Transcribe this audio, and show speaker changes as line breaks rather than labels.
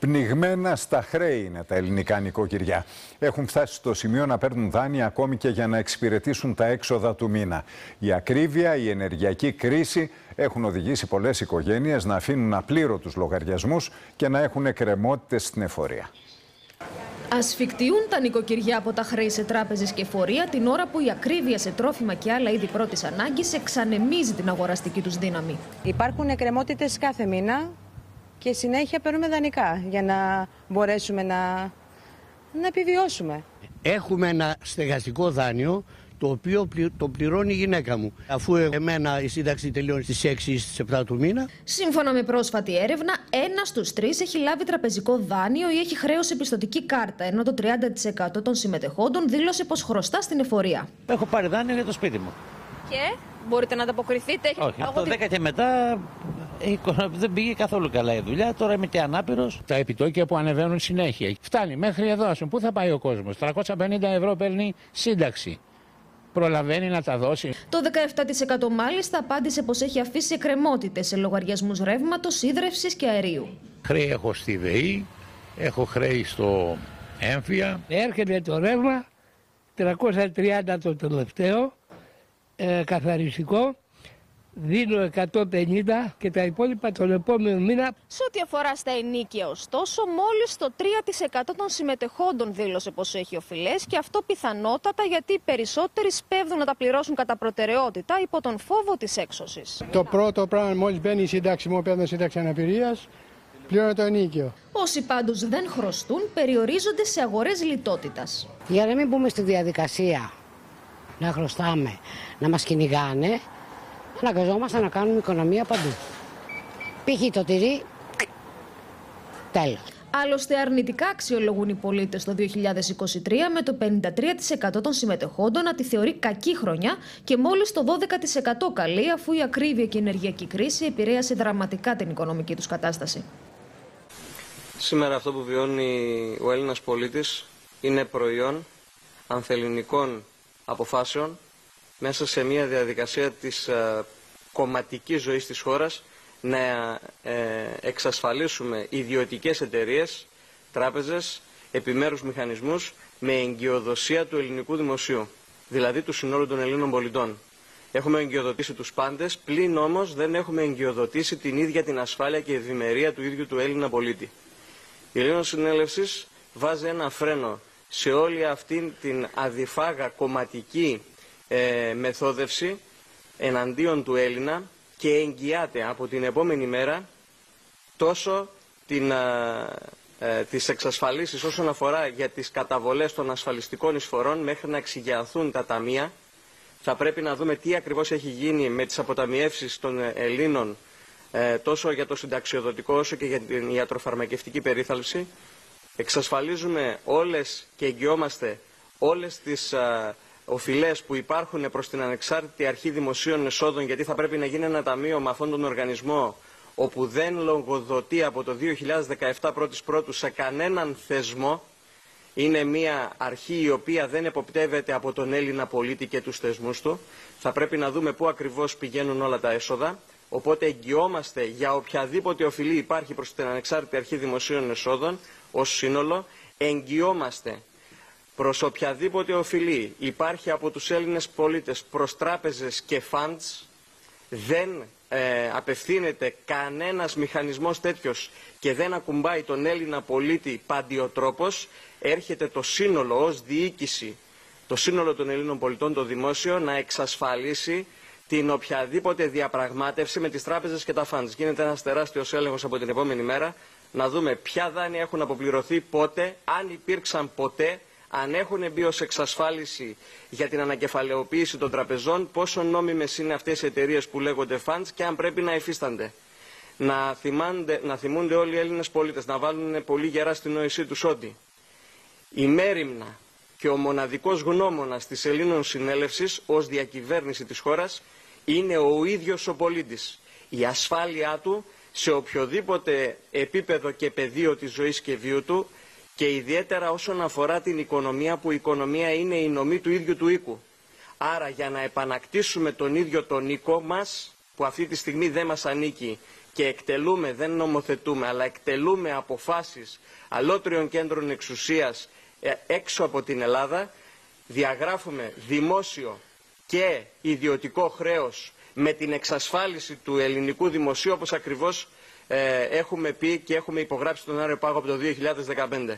Πνιγμένα στα χρέη είναι τα ελληνικά νοικοκυριά. Έχουν φτάσει στο σημείο να παίρνουν δάνεια ακόμη και για να εξυπηρετήσουν τα έξοδα του μήνα. Η ακρίβεια, η ενεργειακή κρίση έχουν οδηγήσει πολλές οικογένειες να αφήνουν απλήρωτους λογαριασμούς και να έχουν εκκρεμότητες στην εφορία.
Ασφικτιούν τα νοικοκυριά από τα χρέη σε τράπεζες και φορεία την ώρα που η ακρίβεια σε τρόφιμα και άλλα είδη πρώτης ανάγκης εξανεμίζει την αγοραστική τους δύναμη.
Υπάρχουν εκκρεμότητες κάθε μήνα και συνέχεια παίρνουμε δανεικά για να μπορέσουμε να, να επιβιώσουμε.
Έχουμε ένα στεγαστικό δάνειο το οποίο το πληρώνει η γυναίκα μου. Αφού εμένα η σύνταξη τελειώνει στις 6 ή στις 7 του μήνα.
Σύμφωνα με πρόσφατη έρευνα, ένας στους τρεις έχει λάβει τραπεζικό δάνειο ή έχει χρέωση πιστοτική κάρτα, ενώ το 30% των συμμετεχόντων δήλωσε πως χρωστά στην εφορία.
Έχω πάρει δάνειο για το σπίτι μου.
Και; Μπορείτε να ανταποκριθείτε;
Όχι, από το 10 και μετά δεν πήγε καθόλου καλά η δουλειά. Τώρα είμαι και ανάπηρος.
Τα επιτόκια που ανεβαίνουν συνέχεια. Φτάνει μέχρι εδώ. Πού θα πάει ο κόσμος; 350 ευρώ παίρνει σύνταξη. Προλαβαίνει να τα δώσει.
Το 17% μάλιστα απάντησε πως έχει αφήσει εκκρεμότητες σε λογαριασμούς ρεύματος, ίδρυυση και αερίου.
Χρέη έχω στη ΔΕΗ, έχω χρέη στο έμφυα. Έρχεται το ρεύμα, 330 το τελευταίο, ε, καθαριστικό δίνω 150 και τα υπόλοιπα τον επόμενο μήνα.
Σε ό,τι αφορά στα ενίκια, ωστόσο, μόλις το 3% των συμμετεχόντων δήλωσε πως έχει οφειλές και αυτό πιθανότατα γιατί οι περισσότεροι σπέβδουν να τα πληρώσουν κατά προτεραιότητα υπό τον φόβο της έξωσης.
Το πρώτο πράγμα, μόλις μπαίνει η σύνταξη μου, παίρνω σύνταξη αναπηρίας, πληρώνω το ενίκιο.
Όσοι πάντως δεν χρωστούν, περιορίζονται σε αγορές λιτότητας.
Για να μην μπούμε στη διαδικασία να χρωστάμε, να μας κυνηγάνε, αναγκαζόμαστε να κάνουμε οικονομία παντού. Π.χ. το τυρί, τέλος.
Άλλωστε, αρνητικά αξιολογούν οι πολίτες το 2023 με το 53% των συμμετεχόντων να τη θεωρεί κακή χρονιά και μόλις το 12% καλή, αφού η ακρίβεια και η ενεργειακή κρίση επηρέασε δραματικά την οικονομική τους κατάσταση.
Σήμερα αυτό που βιώνει ο Έλληνας πολίτης είναι προϊόν ανθεληνικών αποφάσεων μέσα σε μια διαδικασία της ε, κομματικής ζωής της χώρας να ε, εξασφαλίσουμε ιδιωτικές εταιρείες, τράπεζες, επιμέρους μηχανισμούς με εγκυοδοσία του ελληνικού δημοσίου, δηλαδή του συνόλου των Ελλήνων πολιτών. Έχουμε εγκυοδοτήσει τους πάντες, πλην όμως δεν έχουμε εγκυοδοτήσει την ίδια την ασφάλεια και ευημερία του ίδιου του Έλληνα πολίτη. Η Ελλήνων Συνέλευσης βάζει ένα φρένο σε όλη αυτή την αδιφάγα κομματική ε, μεθόδευση εναντίον του Έλληνα και εγγυάται από την επόμενη μέρα τόσο την, ε, τις εξασφαλίσεις όσον αφορά για τις καταβολές των ασφαλιστικών εισφορών μέχρι να εξηγιαθούν τα ταμεία. Θα πρέπει να δούμε τι ακριβώς έχει γίνει με τις αποταμιεύσεις των Ελλήνων ε, τόσο για το συνταξιοδοτικό όσο και για την ιατροφαρμακευτική περίθαλψη. Εξασφαλίζουμε όλες και εγγυόμαστε όλες τις οφειλές που υπάρχουν προς την ανεξάρτητη αρχή δημοσίων εσόδων, γιατί θα πρέπει να γίνει ένα ταμείο με αυτόν τον οργανισμό, όπου δεν λογοδοτεί από το 2017 πρώτης πρώτου σε κανέναν θεσμό. Είναι μια αρχή η οποία δεν εποπτεύεται από τον Έλληνα πολίτη και τους θεσμούς του. Θα πρέπει να δούμε πού ακριβώς πηγαίνουν όλα τα έσοδα. Οπότε εγγυόμαστε για οποιαδήποτε οφειλή υπάρχει προς την ανεξάρτητη αρχή δημοσίων εσόδων ως σύνολο. Εγγυόμαστε προς οποιαδήποτε οφειλή υπάρχει από τους Έλληνες πολίτες προς τράπεζες και funds δεν ε, απευθύνεται κανένας μηχανισμός τέτοιος και δεν ακουμπάει τον Έλληνα πολίτη παντιοτρόπος έρχεται το σύνολο ως διοίκηση το σύνολο των Ελλήνων πολιτών το δημόσιο να εξασφαλίσει την οποιαδήποτε διαπραγμάτευση με τις τράπεζες και τα funds. Γίνεται ένας τεράστιος έλεγχος από την επόμενη μέρα να δούμε ποια δάνεια έχουν αποπληρωθεί πότε, αν υπήρξαν ποτέ αν έχουν μπει ω εξασφάλιση για την ανακεφαλαιοποίηση των τραπεζών, πόσο νόμιμες είναι αυτές οι εταιρείες που λέγονται funds και αν πρέπει να υφίστανται. Να, θυμάνται, να θυμούνται όλοι οι Έλληνες πολίτες, να βάλουν πολύ γερά στην νόησή τους ότι η μέρημνα και ο μοναδικός γνώμονας της Ελλήνων Συνέλευσης ως διακυβέρνηση της χώρας είναι ο ίδιος ο πολίτης. Η ασφάλειά του σε οποιοδήποτε επίπεδο και πεδίο της ζωής και βίου του και ιδιαίτερα όσον αφορά την οικονομία που η οικονομία είναι η νομή του ίδιου του οίκου. Άρα για να επανακτήσουμε τον ίδιο τον οίκο μας που αυτή τη στιγμή δεν μας ανήκει και εκτελούμε, δεν νομοθετούμε, αλλά εκτελούμε αποφάσεις αλότριων κέντρων εξουσίας ε, έξω από την Ελλάδα, διαγράφουμε δημόσιο και ιδιωτικό χρέος με την εξασφάλιση του ελληνικού δημοσίου όπως ακριβώς ε, έχουμε πει και έχουμε υπογράψει τον Άριο Πάγο από το 2015.